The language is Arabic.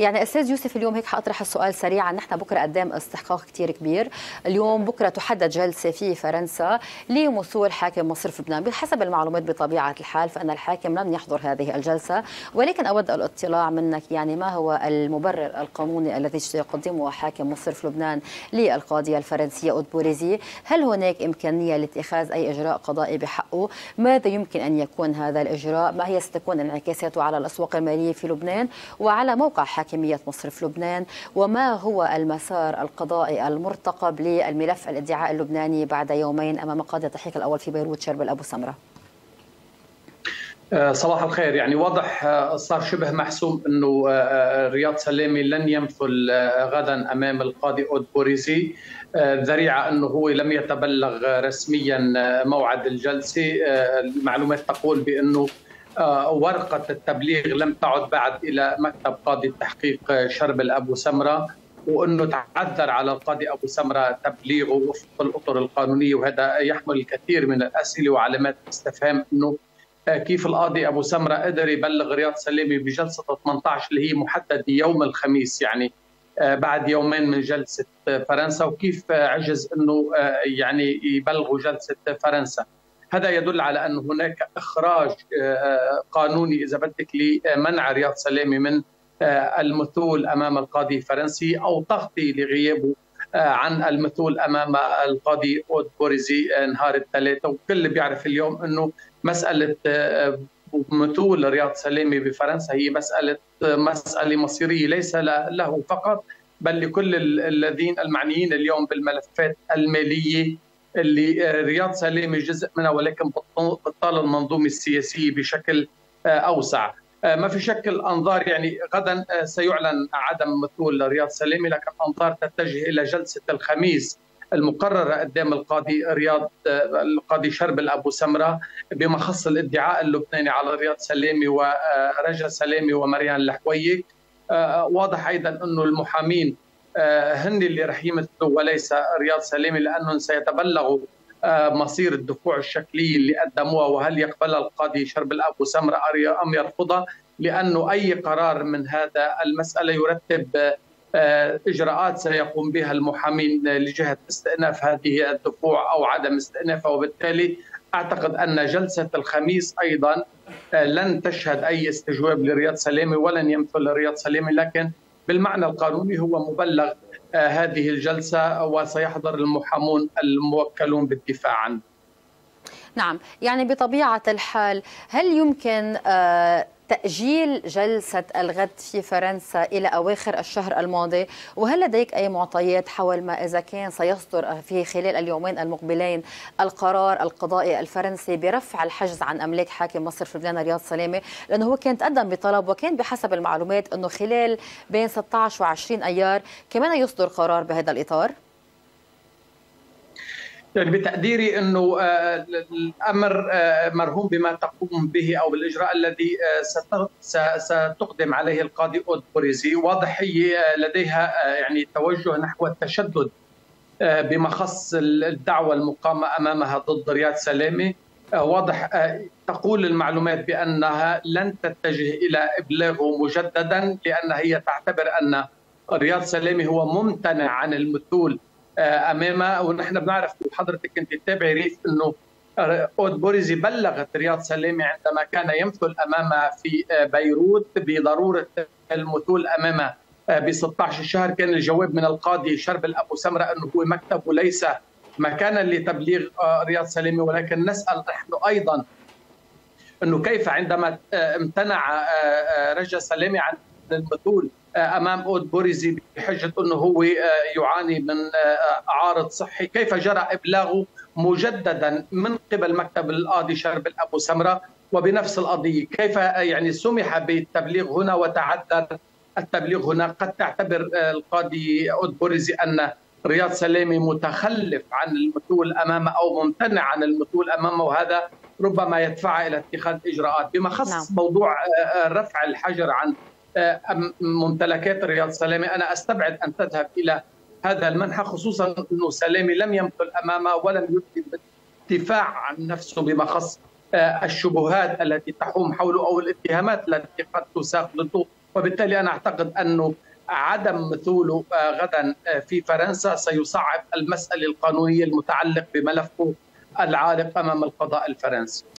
يعني أستاذ يوسف اليوم هيك حأطرح السؤال سريعا. نحن بكرة قدام استحقاق كثير كبير. اليوم بكرة تحدد جلسة في فرنسا لمثول حاكم مصرف لبنان. بحسب المعلومات بطبيعة الحال فإن الحاكم لن يحضر هذه الجلسة. ولكن أود الاطلاع منك يعني ما هو المبرر القانوني الذي سيقدمه حاكم مصرف لبنان للقاضيه الفرنسيه أود بوريزي؟ هل هناك إمكانية لاتخاذ أي إجراء قضائي بحقه؟ ماذا يمكن أن يكون هذا الإجراء؟ ما هي ستكون انعكاساته على الأسواق المالية في لبنان؟ وعلى موقع حاكمية مصرف لبنان وما هو المسار القضائي المرتقب للملف الادعاء اللبناني بعد يومين أمام قاضي التحقيق الأول في بيروت شربل أبو سمرة؟ آه، صباح الخير. يعني واضح آه، صار شبه محسوم إنه آه، رياض سلامي لن يمثل غدا أمام القاضي أود بوريزي. ذريعة إنه هو لم يتبلغ رسميا موعد الجلسة. المعلومات تقول بأنه ورقة التبليغ لم تعد بعد إلى مكتب قاضي التحقيق شربل أبو سمرة وانه تعذر على القاضي أبو سمرة تبليغه وفق الأطر القانونية وهذا يحمل الكثير من الأسئلة وعلامات استفهام إنه آه، كيف القاضي أبو سمرة قدر يبلغ رياض سلامي بجلسة 18 اللي هي محدده يوم الخميس يعني آه، بعد يومين من جلسة فرنسا وكيف عجز إنه يعني يبلغوا جلسة فرنسا؟ هذا يدل على أن هناك إخراج آه، قانوني إذا بدك لمنع رياض سلامي من آه، المثول أمام القاضي الفرنسي أو تغطي لغيابه آه، عن المثول أمام القاضي أود بوريزي نهار الثلاثاء وكل بيعرف اليوم إنه مسألة مثول رياض سلامي بفرنسا هي مسألة مسألة مصيرية ليس له فقط بل لكل الذين المعنيين اليوم بالملفات المالية اللي آه، رياض سلامي جزء منها ولكن بطال المنظومة السياسية بشكل آه، أوسع. آه، ما في شك الأنظار يعني غدا سيعلن عدم مثول رياض سلامي لكن الأنظار تتجه إلى جلسة الخميس المقرره قدام القاضي رياض القاضي شربل ابو سمرة بما خص الادعاء اللبناني على رياض سلامي ورجا سلامي ومريان الحويك واضح أيضا انه المحامين هن اللي رح يمثلوا وليس رياض سليمي لانهم سيتبلغوا آه، مصير الدفوع الشكليه اللي قدموها وهل يقبلها القاضي شرب الأب وسمره أم يرفضها لأنه أي قرار من هذا المسألة يرتب آه، إجراءات سيقوم بها المحامين لجهة استئناف هذه الدفوع أو عدم استئنافها وبالتالي أعتقد أن جلسة الخميس أيضا لن تشهد أي استجواب لرياض سليمي ولن يمثل رياض سليمي لكن بالمعنى القانوني هو مبلغ آه، هذه الجلسة وسيحضر المحامون الموكلون بالدفاع عنه. نعم يعني بطبيعة الحال هل يمكن آه تأجيل جلسة الغد في فرنسا إلى أواخر الشهر الماضي وهل لديك أي معطيات حول ما إذا كان سيصدر في خلال اليومين المقبلين القرار القضائي الفرنسي برفع الحجز عن أملاك حاكم مصر في لبنان رياض سلامة لأنه هو كان تقدم بطلب وكان بحسب المعلومات أنه خلال بين 16 و 20 أيار كمان يصدر قرار بهذا الإطار؟ يعني بتقديري إنه آه، الأمر آه، مرهون بما تقوم به أو بالإجراء الذي آه، ستقدم عليه القاضي أود بوريزي واضح هي لديها يعني توجه نحو التشدد بما خص الدعوة المقامة أمامها ضد رياض سلامي واضح تقول المعلومات بأنها لن تتجه إلى إبلاغه مجددا لأن هي تعتبر أن رياض سلامي هو ممتنع عن المثول امامها ونحن بنعرف وحضرتك كنت تتابعي ريف إنه أود بوريزي بلغت رياض سلامي عندما كان يمثل امامها في آه، بيروت بضرورة المثول امامها ب 16 شهر. كان الجواب من القاضي شربل ابو سمرة أنه هو مكتبه ليس مكانا لتبليغ آه، رياض سلامي ولكن نسأل نحن أيضا أنه كيف عندما امتنع رجا سلامي عن المثول آه، أمام أود بوريزي بحجة أنه هو آه، يعاني من آه، عارض صحي، كيف جرى إبلاغه مجددا من قبل مكتب القاضي شرب ابو سمرة؟ وبنفس القضية، كيف يعني سمح بالتبليغ هنا وتعذر التبليغ هنا، قد تعتبر القاضي أود بوريزي أن رياض سلامي متخلف عن المثول أمامه أو ممتنع عن المثول أمامه وهذا ربما يدفعها إلى اتخاذ إجراءات، بما خص نعم. موضوع رفع الحجر عن آه، ممتلكات رياض سلامي. أنا أستبعد أن تذهب إلى هذا المنحى خصوصا أنه سلامي لم يمثل أمامه ولم يبدي بالدفاع عن نفسه بما خص آه، الشبهات التي تحوم حوله أو الاتهامات التي قد تساق ضده. وبالتالي أنا أعتقد انه عدم مثوله غدا في فرنسا سيصعب المسألة القانونية المتعلق بملفه العالق أمام القضاء الفرنسي.